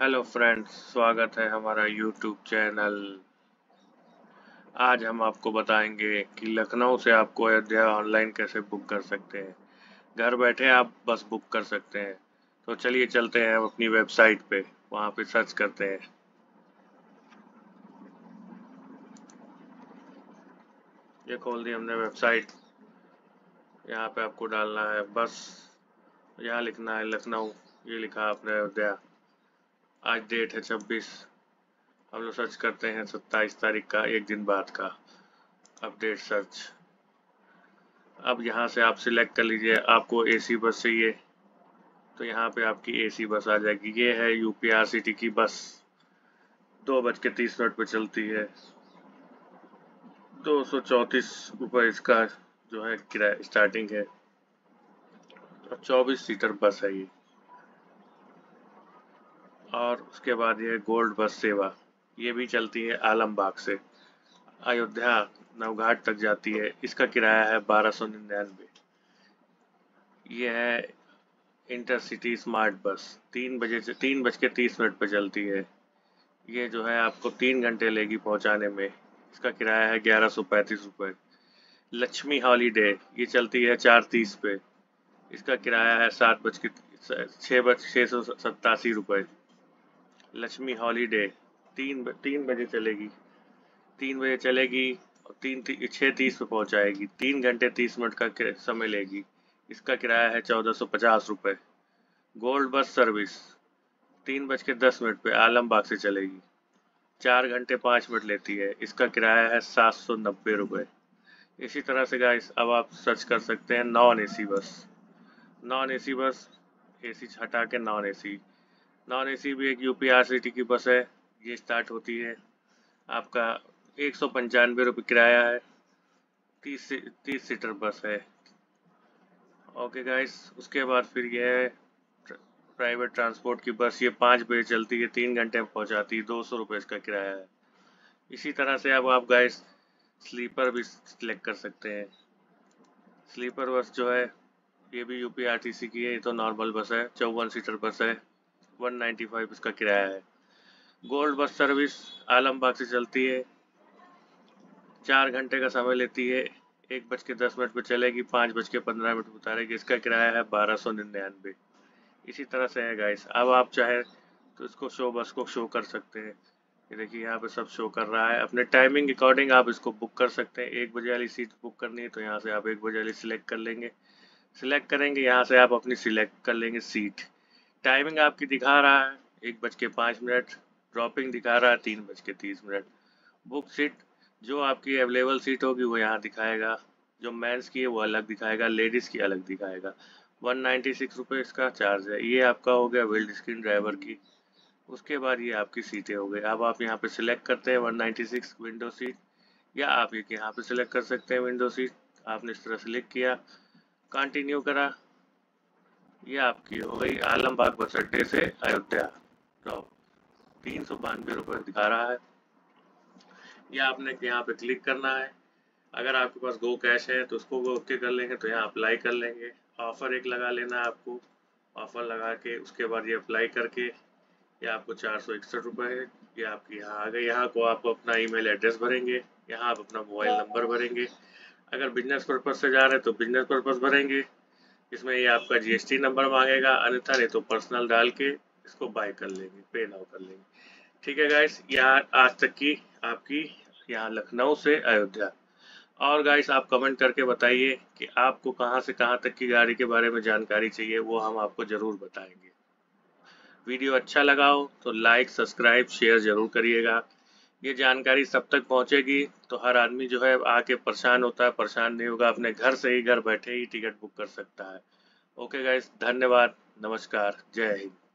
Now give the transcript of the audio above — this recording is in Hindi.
हेलो फ्रेंड्स स्वागत है हमारा यूट्यूब चैनल आज हम आपको बताएँगे कि लखनऊ से आपको अयोध्या ऑनलाइन कैसे बुक कर सकते हैं। घर बैठे आप बस बुक कर सकते हैं। तो चलिए चलते हैं अपनी वेबसाइट पे। वहाँ पे सर्च करते हैं। ये खोल दी हमने वेबसाइट यहाँ पे आपको डालना है बस। यहाँ लिखना है लखनऊ। ये लिखा आपने अयोध्या। आज डेट है छब्बीस। हम लोग सर्च करते हैं सत्ताईस तारीख का, एक दिन बाद का अपडेट सर्च। अब यहाँ से आप सिलेक्ट कर लीजिए, आपको एसी बस चाहिए। तो यहाँ पे आपकी एसी बस आ जाएगी। ये है यूपीआरसीटी की बस। दो बज के तीस मिनट पे चलती है। दो सौ चौंतीस रुपये इसका जो है किराया स्टार्टिंग है। और चौबीस सीटर बस है ये। और उसके बाद ये गोल्ड बस सेवा, ये भी चलती है आलमबाग से। अयोध्या नवघाट तक जाती है, इसका किराया है बारह सौ निन्यानवे। ये है इंटरसिटी स्मार्ट बस, तीन बजे से, तीन बज के तीस मिनट पर चलती है। ये जो है आपको तीन घंटे लेगी पहुँचाने में। इसका किराया है ग्यारह सौ पैंतीस रुपये लक्ष्मी हॉलीडे, ये चलती है चार तीस पे। इसका किराया है सात बज के, छः बज, छः सौ सत्तासी रुपये लक्ष्मी हॉलीडे तीन तीन बजे चलेगी। तीन बजे चलेगी और तीन ती, छः तीस पे पहुँचाएगी। तीन घंटे तीस मिनट का समय लेगी। इसका किराया है चौदह सौ पचास रुपये गोल्ड बस सर्विस तीन बज के दस मिनट पे आलमबाग से चलेगी। चार घंटे पाँच मिनट लेती है। इसका किराया है सात सौ नब्बे रुपये इसी तरह से गाइस अब आप सर्च कर सकते हैं non AC bus. Non AC bus AC हटा के नॉन एसी नॉन एसी भी एक यूपीआरसीटी की बस है, ये स्टार्ट होती है। आपका एक सौ पंचानवे रुपये किराया है, तीस तीस सीटर बस है। ओके गाइस उसके बाद फिर ये है प्राइवेट ट्रांसपोर्ट की बस, ये पाँच बजे चलती है, तीन घंटे में पहुंचाती है, दो सौ रुपये इसका किराया है। इसी तरह से अब आप गाइस स्लीपर भी सिलेक्ट कर सकते हैं। स्लीपर बस जो है, ये भी यूपी आरटीसी की है, ये तो नॉर्मल बस है, चौवन सीटर बस है। 195 इसका किराया है। गोल्ड बस सर्विस आलमबाग से चलती है। चार घंटे का समय लेती है। एक बज के दस मिनट पर चलेगी, पाँच बज के पंद्रह मिनट उतारेगी। इसका किराया है बारह सौ निन्यानवे। इसी तरह से है गाइस अब आप चाहे तो इसको शो बस को शो कर सकते हैं। ये देखिए, यहाँ पे सब शो कर रहा है। अपने टाइमिंग अकॉर्डिंग आप इसको बुक कर सकते हैं। एक बजे वाली सीट बुक करनी है तो यहाँ से आप एक बजे वाली सिलेक्ट कर लेंगे। सिलेक्ट करेंगे, यहाँ से आप अपनी सिलेक्ट कर लेंगे सीट टाइमिंग आपकी दिखा रहा है। एक बज के पाँच मिनट। ड्रॉपिंग दिखा रहा है, तीन बज के तीस मिनट। बुक सीट जो आपकी अवेलेबल सीट होगी, वो यहाँ दिखाएगा। जो मेंस की है, वो अलग दिखाएगा। लेडीज़ की अलग दिखाएगा। वन नाइन्टी सिक्स रुपये इसका चार्ज है। ये आपका हो गया विल्ड स्क्रीन ड्राइवर की। उसके बाद ये आपकी सीटें हो गई। अब आप यहाँ पे सिलेक्ट करते हैं one ninety six window seat या आप एक यहाँ पे सिलेक्ट कर सकते हैं विंडो सीट आपने इस तरह सेलेक्ट किया। कंटिन्यू करा। ये आपकी हो गई आलमबाग बस अड्डे से अयोध्या। तो तीन सौ बानवे रुपये दिखा रहा है। ये आपने यहाँ पे क्लिक करना है। अगर आपके पास गो कैश है तो उसको वो ओके कर लेंगे तो यहाँ अप्लाई कर लेंगे। ऑफ़र एक लगा लेना है आपको। ऑफ़र लगा के उसके बाद ये अप्लाई करके ये आपको चार सौ इकसठ रुपये है। ये आपकी यहाँ आ गए यहाँ को आप अपना ईमेल एड्रेस भरेंगे। यहाँ आप अपना मोबाइल नंबर भरेंगे। अगर बिज़नेस पर्पज़ से जा रहे हैं तो बिज़नेस पर्पज़ भरेंगे। इसमें ये आपका जीएसटी नंबर मांगेगा, अन्यथा नहीं तो पर्सनल डाल के इसको बाय कर लेंगे पे नाउ कर लेंगे। ठीक है गाइस यहाँ आज तक की आपकी यहाँ लखनऊ से अयोध्या। और गाइस आप कमेंट करके बताइए कि आपको कहाँ से कहाँ तक की गाड़ी के बारे में जानकारी चाहिए, वो हम आपको ज़रूर बताएँगे। वीडियो अच्छा लगा हो तो लाइक सब्सक्राइब शेयर ज़रूर करिएगा। ये जानकारी सब तक पहुंचेगी तो हर आदमी जो है आके परेशान होता है, परेशान नहीं होगा, अपने घर से ही, घर बैठे ही टिकट बुक कर सकता है। ओके गाइस धन्यवाद, नमस्कार, जय हिंद।